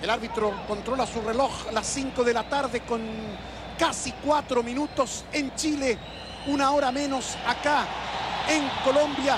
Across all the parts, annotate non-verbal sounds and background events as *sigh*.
El árbitro controla su reloj a las 5 de la tarde con casi 4 minutos en Chile, una hora menos acá en Colombia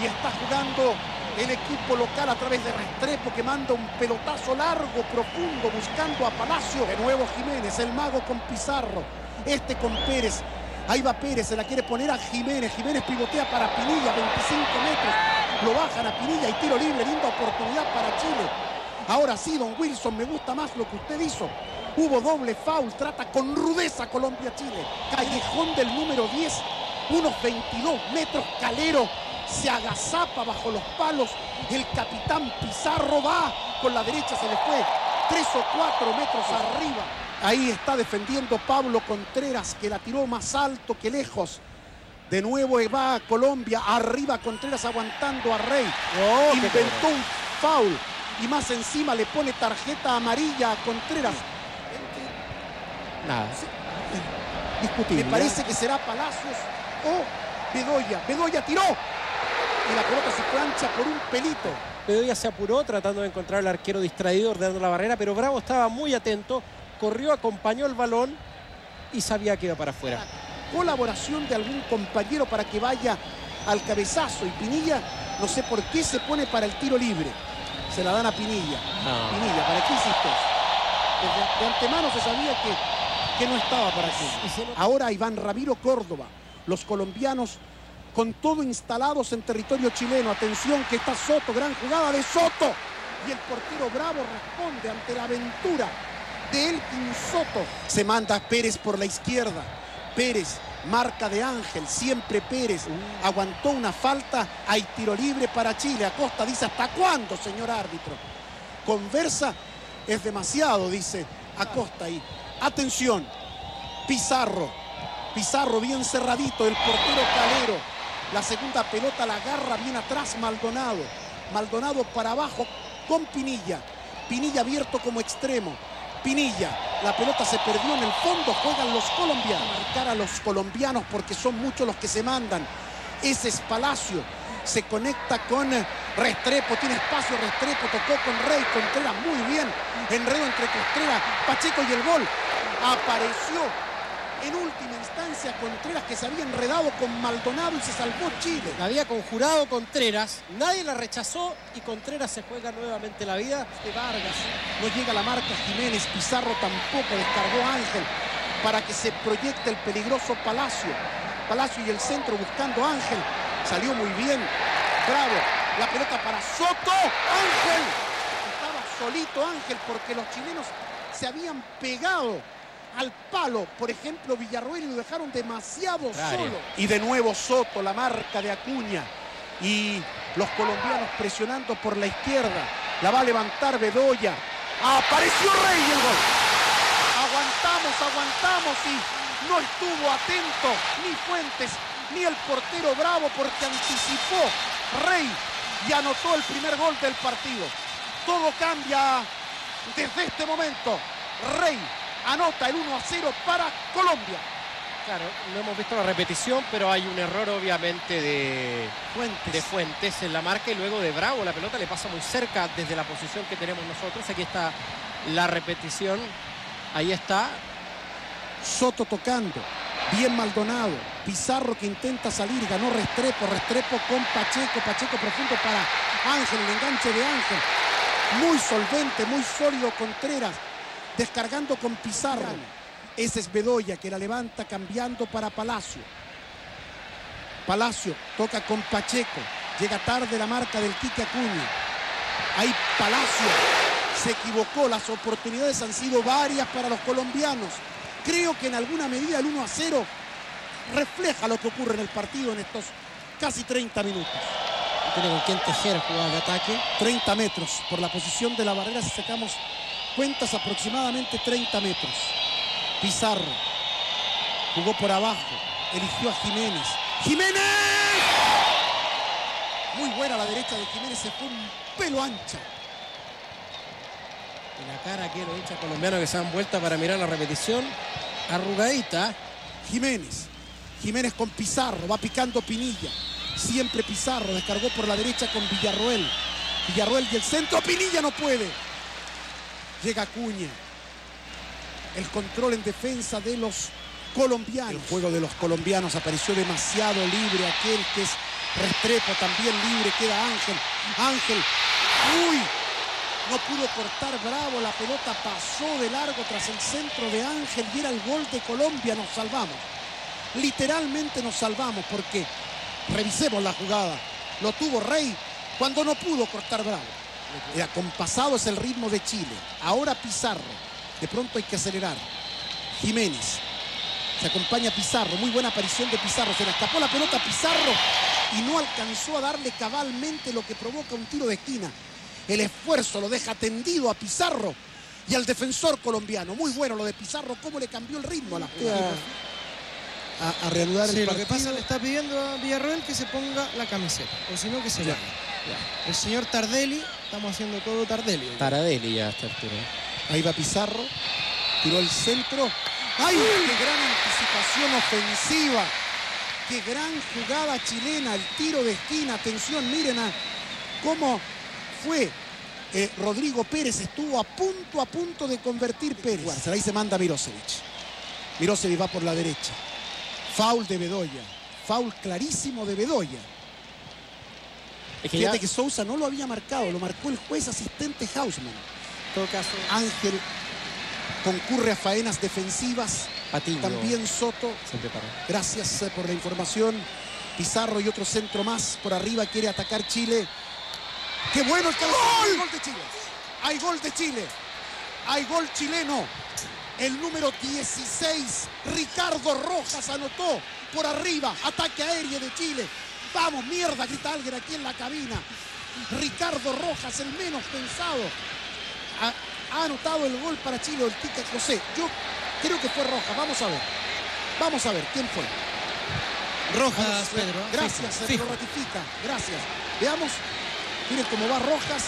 y está jugando el equipo local a través de Restrepo que manda un pelotazo largo, profundo, buscando a Palacio. De nuevo Jiménez, el mago con Pizarro, este con Pérez. Ahí va Pérez, se la quiere poner a Jiménez. Jiménez pivotea para Pinilla, 25 metros. Lo bajan a Pinilla y tiro libre, linda oportunidad para Chile. Ahora sí, don Wilson, me gusta más lo que usted hizo. Hubo doble foul, trata con rudeza Colombia-Chile. Callejón del número 10, unos 22 metros, Calero se agazapa bajo los palos. El capitán Pizarro va con la derecha, se le fue 3 o 4 metros arriba. Ahí está defendiendo Pablo Contreras, que la tiró más alto que lejos. De nuevo va a Colombia, arriba Contreras aguantando a Rey. Oh, Inventó un foul y más encima le pone tarjeta amarilla a Contreras. Nada. Discutible. Me parece que será Palacios o Bedoya. Bedoya tiró y la pelota se plancha por un pelito. Bedoya se apuró tratando de encontrar al arquero distraído, ordenando la barrera, pero Bravo estaba muy atento, corrió, acompañó el balón y sabía que iba para afuera. Colaboración de algún compañero para que vaya al cabezazo y Pinilla, no sé por qué se pone para el tiro libre. Se la dan a Pinilla. No. Pinilla, ¿para qué hiciste eso? Desde de antemano se sabía que, que no estaba para qué. Ahora Iván Ramiro Córdoba, los colombianos con todo instalados en territorio chileno. Atención que está Soto, gran jugada de Soto. Y el portero Bravo responde ante la aventura de Elkin Soto. Se manda Pérez por la izquierda. Pérez, marca de Ángel, siempre Pérez. Aguantó una falta, hay tiro libre para Chile. Acosta dice, ¿hasta cuándo, señor árbitro? Conversa es demasiado, dice Acosta ahí. Atención, Pizarro. Pizarro bien cerradito, el portero Calero. La segunda pelota la agarra bien atrás Maldonado. Maldonado para abajo con Pinilla. Pinilla abierto como extremo. Pinilla, la pelota se perdió en el fondo, juegan los colombianos. Marcar a los colombianos porque son muchos los que se mandan. Ese es Palacio. Se conecta con Restrepo, tiene espacio Restrepo, tocó con Rey, Contreras muy bien. Enredo entre Contreras, Pacheco y el gol. Apareció en última instancia Contreras que se había enredado con Maldonado y se salvó Chile. La había conjurado Contreras, nadie la rechazó y Contreras se juega nuevamente la vida. De Vargas, no llega la marca Jiménez, Pizarro tampoco, descargó Ángel para que se proyecte el peligroso Palacio. Palacio y el centro buscando a Ángel, salió muy bien, bravo, la pelota para Soto, Ángel. Estaba solito Ángel porque los chilenos se habían pegado al palo, por ejemplo, Villarroel y lo dejaron demasiado solo. Y de nuevo Soto, la marca de Acuña. Y los colombianos presionando por la izquierda. La va a levantar Bedoya. Apareció Rey el gol. Aguantamos, aguantamos y no estuvo atento ni Fuentes ni el portero Bravo porque anticipó Rey y anotó el primer gol del partido. Todo cambia desde este momento. Rey anota el 1 a 0 para Colombia. Claro, no hemos visto la repetición, pero hay un error obviamente de Fuentes. de Fuentes en la marca y luego de Bravo. La pelota le pasa muy cerca desde la posición que tenemos nosotros. Aquí está la repetición. Ahí está. Soto tocando. Bien Maldonado. Pizarro que intenta salir. Ganó Restrepo. Restrepo con Pacheco. Pacheco profundo para Ángel. El enganche de Ángel. Muy solvente, muy sólido Contreras. Descargando con Pizarro. Ese es Bedoya que la levanta cambiando para Palacio. Palacio toca con Pacheco. Llega tarde la marca del Quique Acuña. Ahí Palacio se equivocó. Las oportunidades han sido varias para los colombianos. Creo que en alguna medida el 1 a 0 refleja lo que ocurre en el partido en estos casi 30 minutos. Tiene con quien tejer jugada de ataque. 30 metros por la posición de la barrera si sacamos cuentas aproximadamente 30 metros. Pizarro jugó por abajo, eligió a Jiménez. ¡Jiménez! Muy buena la derecha de Jiménez, se fue un pelo ancha. Y la cara aquí los hinchas colombianos que se dan vuelta para mirar la repetición. Arrugadita. Jiménez. Jiménez con Pizarro, va picando Pinilla. Siempre Pizarro, descargó por la derecha con Villarroel. Villarroel y el centro, Pinilla no puede. Llega Cuña. El control en defensa de los colombianos. El juego de los colombianos apareció demasiado libre. Aquel que es Restrepo también libre. Queda Ángel. Ángel. Uy. No pudo cortar Bravo. La pelota pasó de largo tras el centro de Ángel y era el gol de Colombia. Nos salvamos. Literalmente nos salvamos porque revisemos la jugada. Lo tuvo Rey cuando no pudo cortar Bravo. Era compasado es el ritmo de Chile. Ahora Pizarro. De pronto hay que acelerar. Jiménez. Se acompaña Pizarro. Muy buena aparición de Pizarro. Se le escapó la pelota a Pizarro y no alcanzó a darle cabalmente lo que provoca un tiro de esquina. El esfuerzo lo deja tendido a Pizarro y al defensor colombiano. Muy bueno lo de Pizarro. Cómo le cambió el ritmo a la. A, a, reanudar sí, el lo partido. que pasa le está pidiendo a Villarroel que se ponga la camiseta. O si no, que se vaya. El señor Tardelli, estamos haciendo todo Tardelli. hoy. Taradeli ya a esta altura. Ahí va Pizarro. Tiró el centro. ¡Ay! ¡Qué gran anticipación ofensiva! ¡Qué gran jugada chilena! El tiro de esquina. Atención, miren a cómo fue. eh, Rodrigo Pérez estuvo a punto, a punto de convertir Pérez. Ahí se manda Mirosevic. Mirosevic va por la derecha. Foul de Bedoya. Foul clarísimo de Bedoya. Es que Fíjate ya, que Sousa no lo había marcado, lo marcó el juez asistente Hausman. todo caso, Ángel concurre a faenas defensivas. Patiño También Soto. se preparó. Gracias eh, por la información. Pizarro y otro centro más por arriba quiere atacar Chile. ¡Qué bueno el! ¡Hay gol de Chile! ¡Hay gol de Chile! ¡Hay gol chileno! El número 16, Ricardo Rojas anotó por arriba. Ataque aéreo de Chile. Vamos, mierda, grita alguien aquí en la cabina. Ricardo Rojas, el menos pensado. Ha, ha anotado el gol para Chile, el Tica José. Yo creo que fue Rojas. Vamos a ver. Vamos a ver quién fue. Rojas, Vamos, Pedro. Gracias, se lo ratifica. Gracias. Veamos. Miren cómo va Rojas.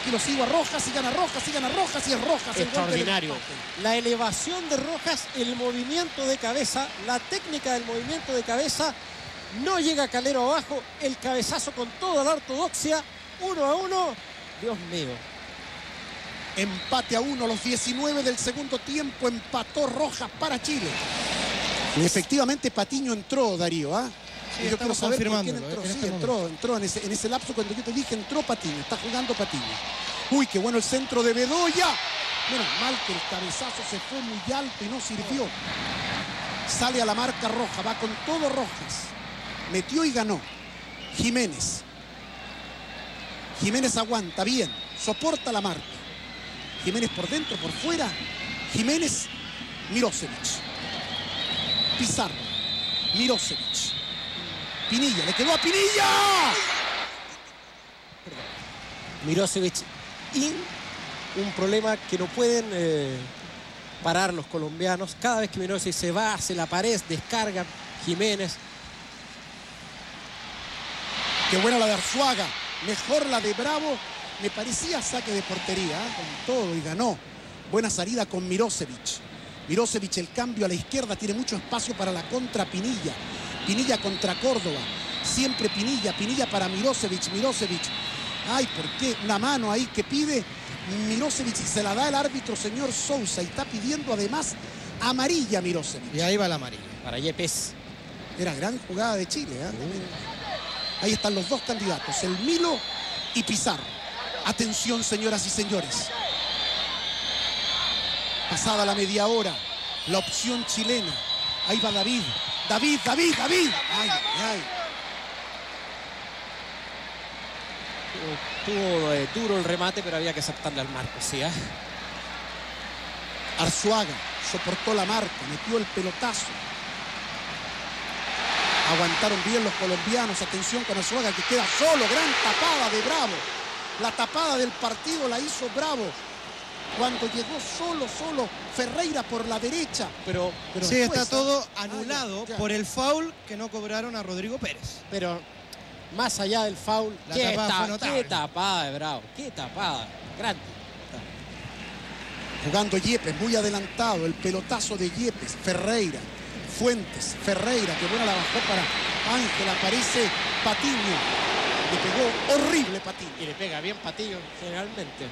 Aquí lo sigo a Rojas y gana Rojas y gana Rojas y es Rojas. el gol del Extraordinario. La elevación de Rojas, el movimiento de cabeza, la técnica del movimiento de cabeza. No llega Calero abajo. El cabezazo con toda la ortodoxia. Uno a uno. Dios mío. Empate a uno, los 19 del segundo tiempo. Empató Rojas para Chile. Y efectivamente Patiño entró, Darío. ¿ah? Sí, Y yo quiero estamos saber por quién entró. en Sí, este entró, entró en ese, en ese lapso cuando yo te dije entró Patiño. Está jugando Patiño. Uy, qué bueno el centro de Bedoya. Menos mal que el cabezazo se fue muy alto y no sirvió. Sale a la marca roja, va con todo Rojas. Metió y ganó. Jiménez. Jiménez aguanta bien, soporta la marca. Jiménez por dentro, por fuera. Jiménez, Mirosevic. Pizarro, Mirosevic. Pinilla, le quedó a Pinilla. Mirosevic y un problema que no pueden eh, parar los colombianos. Cada vez que Mirosevic se va, hace la pared, descarga Jiménez. Qué buena la de Arzuaga. Mejor la de Bravo. Me parecía saque de portería, ¿eh? con todo y ganó. Buena salida con Mirosevic. Mirosevic el cambio a la izquierda tiene mucho espacio para la contra Pinilla. Pinilla contra Córdoba. Siempre Pinilla, Pinilla para Mirosevic, Mirosevic. Ay, ¿por qué? Una mano ahí que pide Mirosevic y se la da el árbitro señor Sousa y está pidiendo además amarilla Mirosevic. Y ahí va la amarilla. Para Yepes. Era gran jugada de Chile. ¿eh? Ahí están los dos candidatos, el Milo y Pizarro. Atención, señoras y señores. Pasada la media hora, la opción chilena. Ahí va David. David, David, David. Ay, ay. Tuvo eh, duro el remate, pero había que aceptarle al marco, sí. ¿ah? Arzuaga soportó la marca, metió el pelotazo. Aguantaron bien los colombianos. Atención con Arzuaga que queda solo. Gran tapada de Bravo. La tapada del partido la hizo Bravo. Cuando llegó solo, solo Ferreira por la derecha. Pero, Pero Sí, después, está todo ah, anulado ya, ya. por el foul que no cobraron a Rodrigo Pérez. pero más allá del foul, La qué, tapada ta- qué tapada de Bravo, qué tapada, grande. Jugando Yepes, muy adelantado. El pelotazo de Yepes. Ferreira. Fuentes. Ferreira. Que buena la bajó para Ángel. Aparece Patiño. Le pegó horrible Patiño. Y le pega bien Patillo generalmente.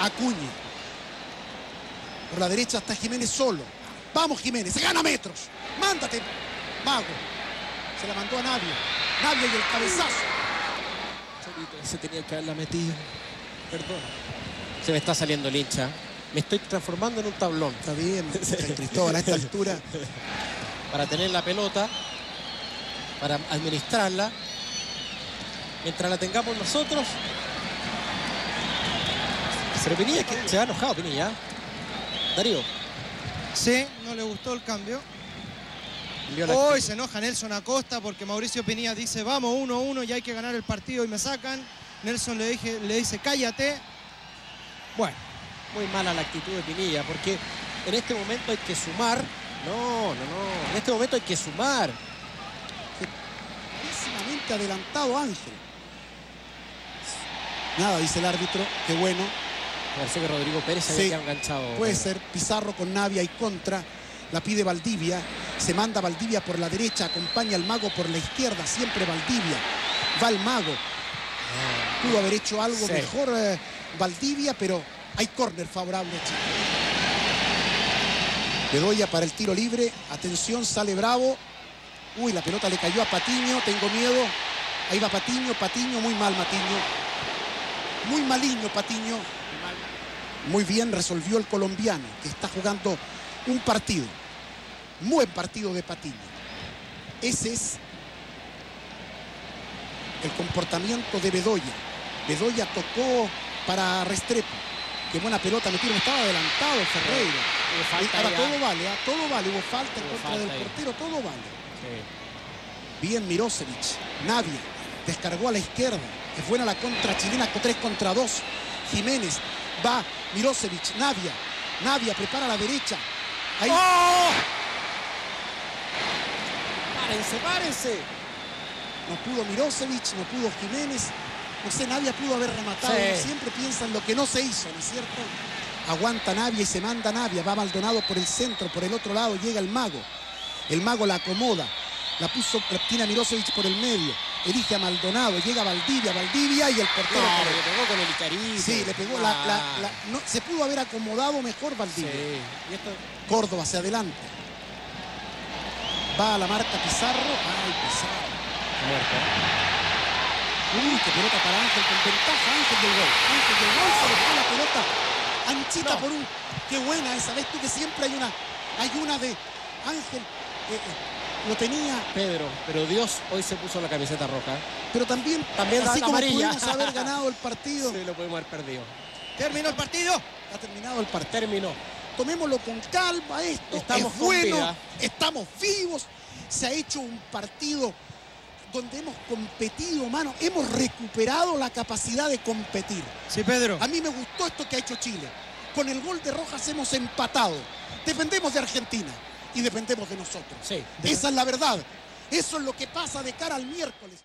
Acuña. Por la derecha está Jiménez solo. Vamos Jiménez, se gana metros. Mándate, Mago. Se la mandó a Navia. Navia y el cabezazo. Se tenía que haberla metido. Perdón. Se me está saliendo el hincha. Me estoy transformando en un tablón. Está bien, *laughs* San Cristóbal, a esta altura. Para tener la pelota, para administrarla. Mientras la tengamos nosotros. Pero Pinilla que se ha enojado, Pinilla. Darío. Sí, no le gustó el cambio. Hoy se enoja Nelson Acosta porque Mauricio Pinilla dice vamos 1-1 y hay que ganar el partido y me sacan. Nelson le, dije- le dice cállate. Bueno, muy mala la actitud de Pinilla, porque en este momento hay que sumar. No, no, no. En este momento hay que sumar. Adelantado Ángel. Nada, dice el árbitro. Qué bueno. Parece que Rodrigo Pérez se Sí, había quedado enganchado. Puede ser Pizarro con Navia y contra. La pide Valdivia. Se manda Valdivia por la derecha. Acompaña al mago por la izquierda. Siempre Valdivia. Va el mago. Pudo haber hecho algo Sí. mejor eh, Valdivia, pero hay córner favorable. Bedoya para el tiro libre. Atención, sale Bravo. Uy, la pelota le cayó a Patiño. Tengo miedo. Ahí va Patiño. Patiño, muy mal Patiño. Muy maliño Patiño. Muy bien resolvió el colombiano, que está jugando un partido. Buen partido de Patiño. Ese es el comportamiento de Bedoya. Bedoya tocó para Restrepo. Qué buena pelota metieron. Estaba adelantado Ferreira. Hubo falta Ahora ahí, todo vale, ah, todo vale. Hubo falta en Hubo contra falta del ahí. portero, todo vale. Sí. Bien Mirosevic, Navia, descargó a la izquierda. Es buena la contra chilena, con 3 contra 2. Jiménez, va Mirosevic, Navia. Navia prepara a la derecha. Ahí ¡Oh! Párense, párense. no pudo Mirosevic, no pudo Jiménez. No sé, Navia pudo haber rematado. Sí. Siempre piensa en lo que no se hizo, ¿no es cierto? Aguanta Navia y se manda Navia. Va Maldonado por el centro, por el otro lado llega el mago. El mago la acomoda. La puso, la tiene a Mirosevic por el medio. Elige a Maldonado, llega Valdivia, Valdivia y el portero. No, por el- le pegó con el Icarito. Sí, le pegó la, la- la- no, se pudo haber acomodado mejor Sí. Valdivia. Y esto Córdoba hacia adelante. Va a la marca Pizarro. Ay, Pizarro. muerto. Uy, qué pelota para Ángel con ventaja. Ángel del gol. Ángel del gol se le fue la pelota anchita No. por un. Qué buena esa. Ves tú que siempre hay una. Hay una de Ángel. eh, eh, lo tenía, Pedro, pero Dios hoy se puso la camiseta roja. pero también, También así como amarilla. pudimos haber ganado el partido, *laughs* Sí, lo pudimos haber perdido. Terminó el partido. ha terminado el partido. Terminó. tomémoslo con calma esto Estamos es bueno vida. estamos vivos se ha hecho un partido donde hemos competido mano hemos recuperado la capacidad de competir. Sí, Pedro. a mí me gustó esto que ha hecho Chile. Con el gol de Rojas hemos empatado. Dependemos de Argentina y dependemos de nosotros. Sí. esa es la verdad. Eso es lo que pasa de cara al miércoles